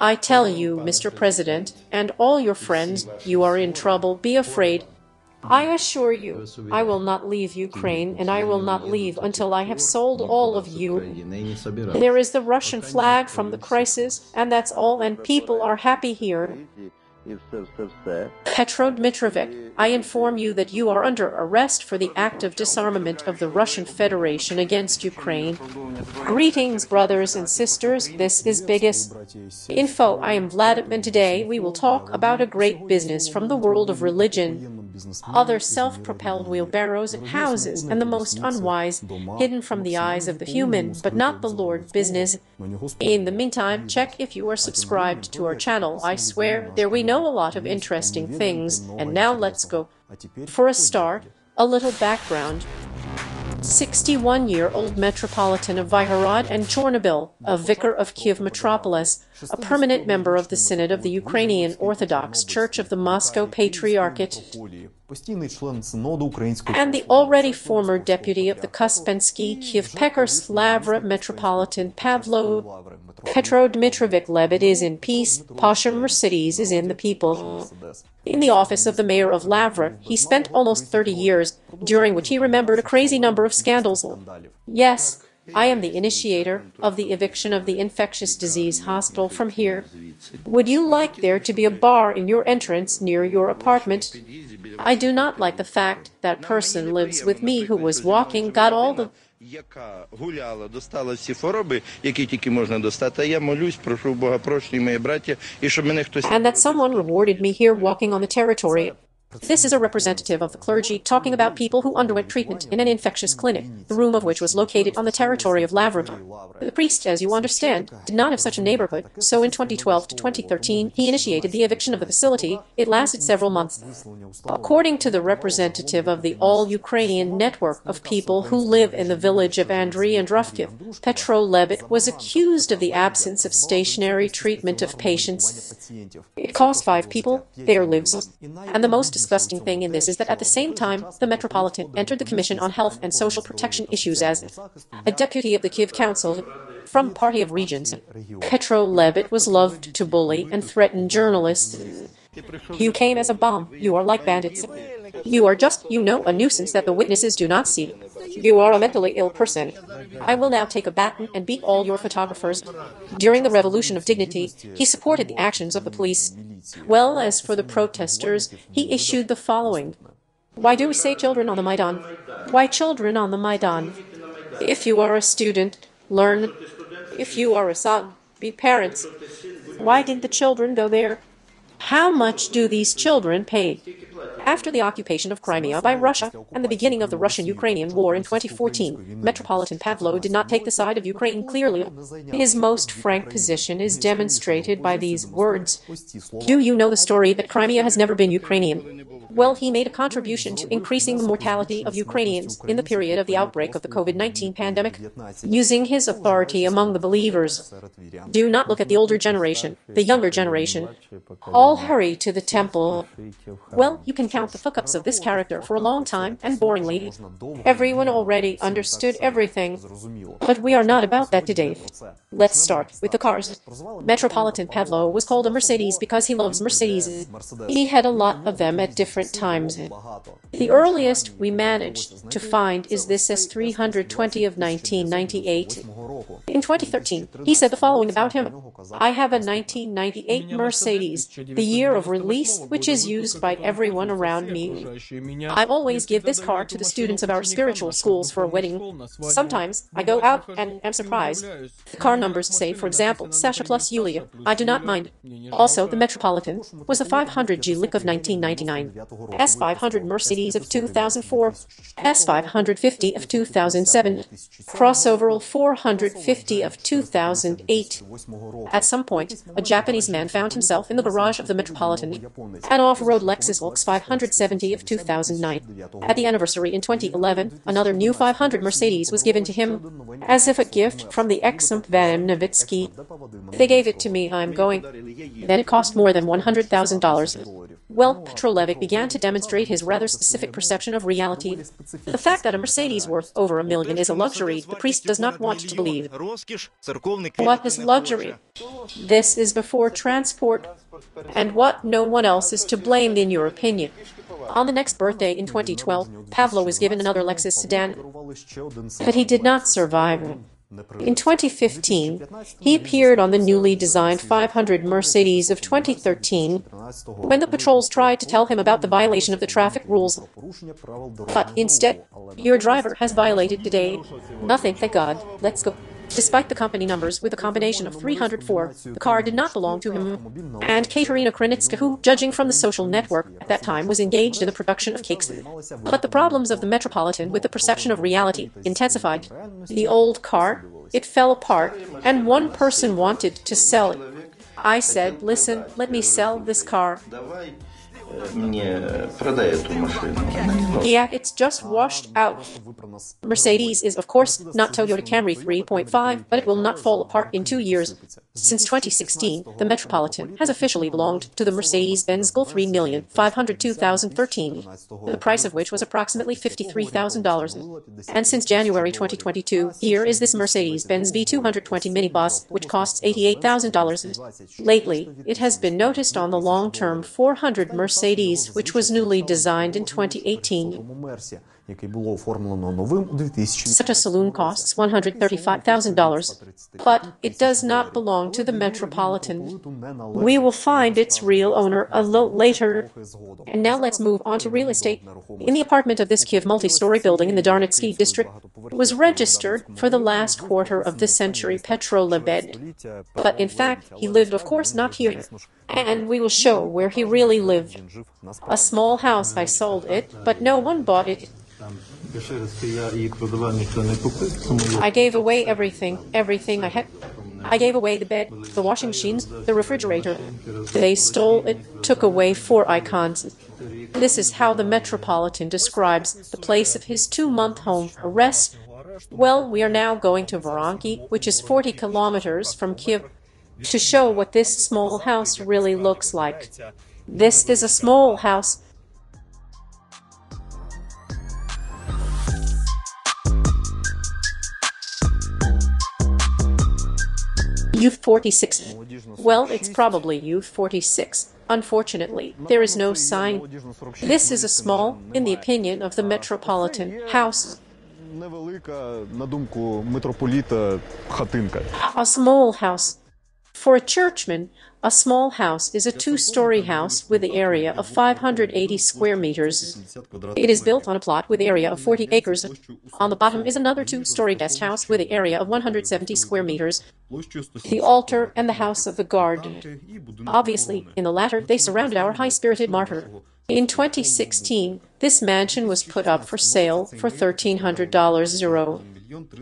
I tell you, Mr. President, and all your friends, you are in trouble. Be afraid. I assure you, I will not leave Ukraine, and I will not leave until I have sold all of you. There is the Russian flag from the crisis, and that's all, and people are happy here. Petro Dmitrovic, I inform you that you are under arrest for the active disarmament of the Russian Federation against Ukraine. Greetings, brothers and sisters. This is Bihus Info. I am Vlad, and today we will talk about a great business from the world of religion. Other self-propelled wheelbarrows and houses, and the most unwise, hidden from the eyes of the human, but not the Lord business. In the meantime, check if you are subscribed to our channel. I swear, there we know a lot of interesting things. And now let's go. For a start, a little background. 61-year-old Metropolitan of Vyshhorod and Chornobyl, a vicar of Kiev metropolis, a permanent member of the Synod of the Ukrainian Orthodox Church of the Moscow Patriarchate, and the already former deputy of the Kuspensky Kiev Pechersk Lavra Metropolitan Pavlo Petro Dmitrovic Lebed is in peace, Pasha Mercedes is in the people. In the office of the mayor of Lavra, he spent almost 30 years, during which he remembered a crazy number of scandals. Yes, I am the initiator of the eviction of the infectious disease hospital from here. Would you like there to be a bar in your entrance near your apartment? I do not like the fact that person lives with me who was walking, got all the яка гуляла, достала всі хвороби, які тільки можна достати. А я молюсь, прошу Бога прощення, мої браття, і щоб мене хтось and that someone rewarded me here walking on the territory This is a representative of the clergy talking about people who underwent treatment in an infectious clinic, the room of which was located on the territory of Lavrov. The priest, as you understand, did not have such a neighborhood, so in 2012 to 2013 he initiated the eviction of the facility. It lasted several months. According to the representative of the all-Ukrainian network of people who live in the village of Andriy and Rufkiv, Petro Lebid was accused of the absence of stationary treatment of patients. It cost five people their lives, and the most disgusting thing in this is that at the same time, the Metropolitan entered the Commission on Health and Social Protection Issues as a deputy of the Kiev Council from Party of Regions. Petro Lebid was loved to bully and threaten journalists. You came as a bomb. You are like bandits. You are just, you know, a nuisance that the witnesses do not see. You are a mentally ill person. I will now take a baton and beat all your photographers. During the Revolution of Dignity, he supported the actions of the police. Well, as for the protesters, he issued the following. Why do we say children on the Maidan? Why children on the Maidan? If you are a student, learn. If you are a son, be parents. Why did the children go there? How much do these children pay? After the occupation of Crimea by Russia and the beginning of the Russian-Ukrainian war in 2014, Metropolitan Pavlo did not take the side of Ukraine clearly. His most frank position is demonstrated by these words. Do you know the story that Crimea has never been Ukrainian? Well, he made a contribution to increasing the mortality of Ukrainians in the period of the outbreak of the COVID-19 pandemic, using his authority among the believers. Do not look at the older generation, the younger generation. All hurry to the temple. Well, you can count the fuck-ups of this character for a long time and boringly. Everyone already understood everything. But we are not about that today. Let's start with the cars. Metropolitan Pavlo was called a Mercedes because he loves Mercedes. He had a lot of them at different times. The earliest we managed to find is this S320 of 1998. In 2013, he said the following about him. I have a 1998 Mercedes, the year of release, which is used by everyone around me. I always give this car to the students of our spiritual schools for a wedding. Sometimes I go out and am surprised. The car numbers say, for example, Sasha plus Yulia. I do not mind. Also, the Metropolitan was the 500G Lik of 1999, S500 Mercedes of 2004, S550 of 2007, crossover 450 of 2008. At some point, a Japanese man found himself in the garage of the Metropolitan, an off-road Lexus Volks 570 of 2009. At the anniversary in 2011, another new 500 Mercedes was given to him as if a gift from the ex-imp Van Novinsky. They gave it to me, I'm going. Then it cost more than $100,000. Well, Petrolevik began to demonstrate his rather specific perception of reality. The fact that a Mercedes worth over a million is a luxury, the priest does not want to believe. What is luxury? This is before transport. And what no one else is to blame in your opinion. On the next birthday in 2012, Pavlo was given another Lexus sedan, but he did not survive. In 2015, he appeared on the newly designed 500 Mercedes of 2013 when the patrols tried to tell him about the violation of the traffic rules. But instead, your driver has violated today. Nothing, thank God. Let's go. Despite the company numbers with a combination of 304, the car did not belong to him. And Katerina Krenitska, who, judging from the social network at that time, was engaged in the production of cakes. But the problems of the Metropolitan with the perception of reality intensified. The old car, it fell apart, and one person wanted to sell it. I said, listen, let me sell this car. Yeah, it's just washed out. Mercedes is, of course, not Toyota Camry 3.5, but it will not fall apart in two years. Since 2016, the Metropolitan has officially belonged to the Mercedes-Benz Gol 3,502,013, the price of which was approximately $53,000. And since January 2022, here is this Mercedes-Benz B220 minibus, which costs $88,000. Lately, it has been noticed on the long-term 400 Mercedes, which was newly designed in 2018. Such a saloon costs $135,000, but it does not belong to the Metropolitan. We will find its real owner a little later. And now let's move on to real estate. In the apartment of this Kiev multi-story building in the Darnitsky district was registered for the last quarter of the century Petrolebed. But in fact, he lived, of course, not here. And we will show where he really lived. A small house, I sold it, but no one bought it. I gave away everything, everything I had. I gave away the bed, the washing machines, the refrigerator. They stole it, took away four icons. This is how the Metropolitan describes the place of his two-month home arrest. Well, we are now going to Voronki, which is 40 kilometers from Kiev, to show what this small house really looks like. This is a small house Youth 46. Well, it's probably Youth 46. Unfortunately, there is no sign. This is a small, in the opinion of the Metropolitan, house. A small house. For a churchman, a small house is a two-story house with the area of 580 square meters. It is built on a plot with area of 40 acres. On the bottom is another two-story guest house with the area of 170 square meters. The altar and the house of the guard. Obviously, in the latter, they surrounded our high-spirited martyr. In 2016, this mansion was put up for sale for $1,300 euro.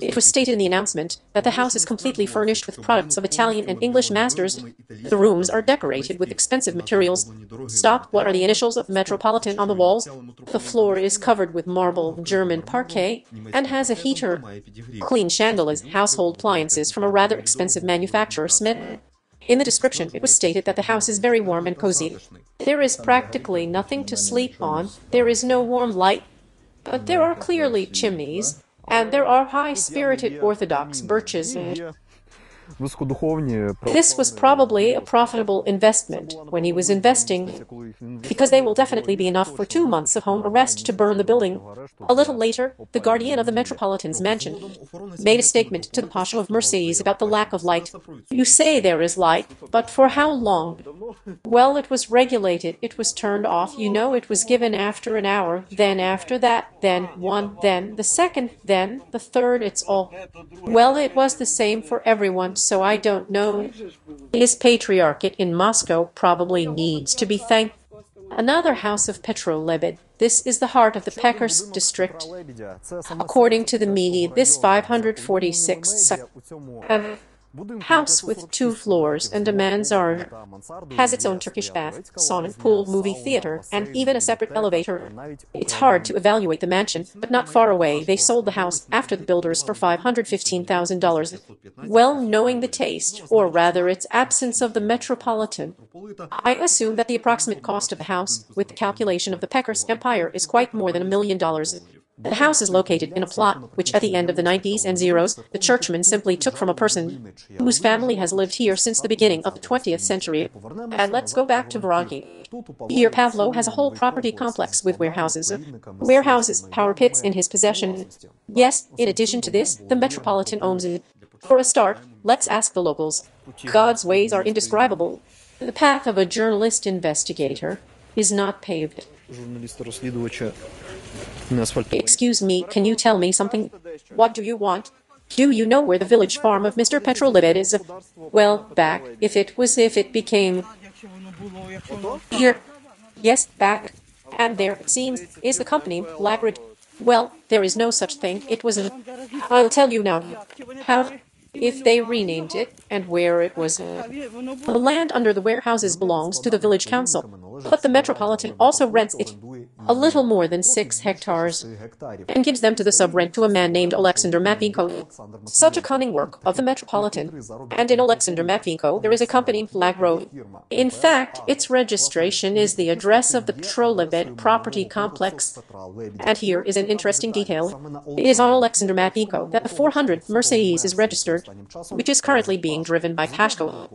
It was stated in the announcement that the house is completely furnished with products of Italian and English masters. The rooms are decorated with expensive materials. Stop, what are the initials of Metropolitan on the walls? The floor is covered with marble German parquet and has a heater. Clean chandeliers, household appliances from a rather expensive manufacturer, Smith. In the description, it was stated that the house is very warm and cozy. There is practically nothing to sleep on, there is no warm light, but there are clearly chimneys, and there are high-spirited Orthodox birches. This was probably a profitable investment when he was investing, because they will definitely be enough for two months of home arrest to burn the building. A little later, the guardian of the Metropolitan's mansion made a statement to the Pasha of Mercedes about the lack of light. You say there is light, but for how long? Well, it was regulated, it was turned off, you know it was given after an hour, then after that, then one, then the second, then the third, it's all. Well, it was the same for everyone, so I don't know. His patriarchate in Moscow probably needs to be thanked. Another house of Petrolebed. This is the heart of the Pechersk district. According to the media, this 546 House with two floors and a mansard. Has its own Turkish bath, sauna, pool, movie theater, and even a separate elevator. It's hard to evaluate the mansion, but not far away they sold the house after the builders for $515,000. Well knowing the taste, or rather its absence of the metropolitan, I assume that the approximate cost of the house, with the calculation of the Peckers Empire, is quite more than a million dollars. The house is located in a plot which, at the end of the 90s and zeros, the churchman simply took from a person whose family has lived here since the beginning of the 20th century. And let's go back to Vragi. Here, Pavlo has a whole property complex with warehouses. Warehouses, power pits in his possession. Yes, in addition to this, the Metropolitan owns it. For a start, let's ask the locals. God's ways are indescribable. The path of a journalist investigator is not paved. Excuse me, can you tell me something? What do you want? Do you know where the village farm of Mr. Petrolibet is? Well, back, if it was if it became... Here. Yes, back. And there, it seems, is the company, Labrid. Well, there is no such thing. It was. I'll tell you now. How... If they renamed it, and where it was... Uh, the land under the warehouses belongs to the village council, but the Metropolitan also rents it a little more than six hectares, and gives them to the sub-rent to a man named Alexander Matvinko. Such a cunning work of the Metropolitan. And in Alexander Matvinko there is a company Plagro. In fact, its registration is the address of the Trolebet property complex. And here is an interesting detail. It is on Alexander Matvinko that the 400 Mercedes is registered, which is currently being driven by Pashko.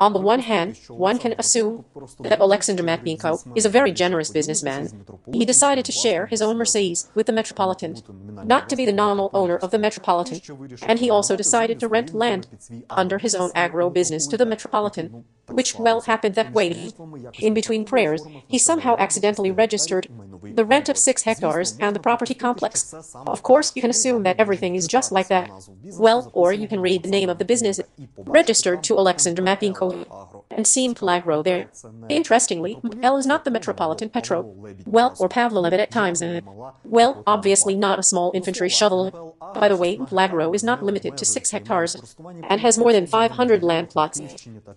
On the one hand, one can assume that Alexander Matvinko is a very generous businessman he decided to share his own Mercedes with the Metropolitan, not to be the nominal owner of the Metropolitan, and he also decided to rent land under his own agro business to the Metropolitan, which well happened that way. In between prayers, he somehow accidentally registered the rent of six hectares and the property complex. Of course, you can assume that everything is just like that. Well, or you can read the name of the business registered to Alexander Mapinko and seem Plagro there. Interestingly, L is not the Metropolitan Petro. Well, or Pavlolevit at times. Uh, well, obviously not a small infantry shovel. By the way, Plagro is not limited to 6 hectares and has more than 500 land plots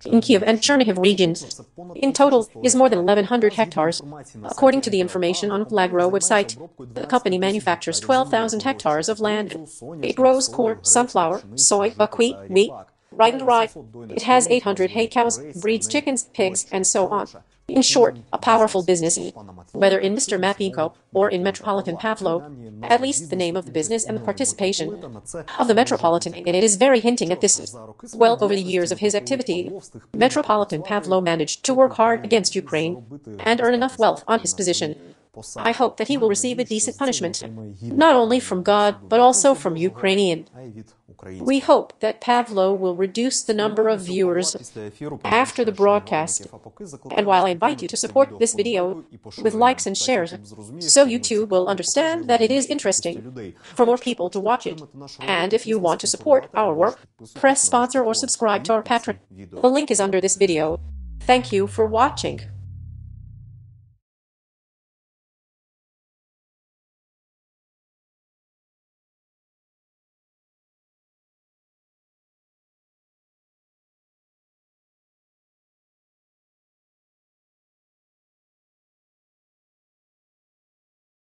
in Kiev and Chernihiv regions. In total, is more than 1100 hectares. According to the information on Plagro website, the company manufactures 12,000 hectares of land. It grows corn, sunflower, soy, buckwheat, wheat, right and right. It has 800 hay cows, breeds chickens, pigs, and so on. In short, a powerful business, whether in Mr. Mapinko or in Metropolitan Pavlo, at least the name of the business and the participation of the Metropolitan in it is very hinting at this. Well, over the years of his activity, Metropolitan Pavlo managed to work hard against Ukraine and earn enough wealth on his position. I hope that he will receive a decent punishment, not only from God, but also from Ukrainian. We hope that Pavlo will reduce the number of viewers after the broadcast. And while I invite you to support this video with likes and shares, so you too will understand that it is interesting for more people to watch it. And if you want to support our work, press sponsor or subscribe to our Patreon. The link is under this video. Thank you for watching.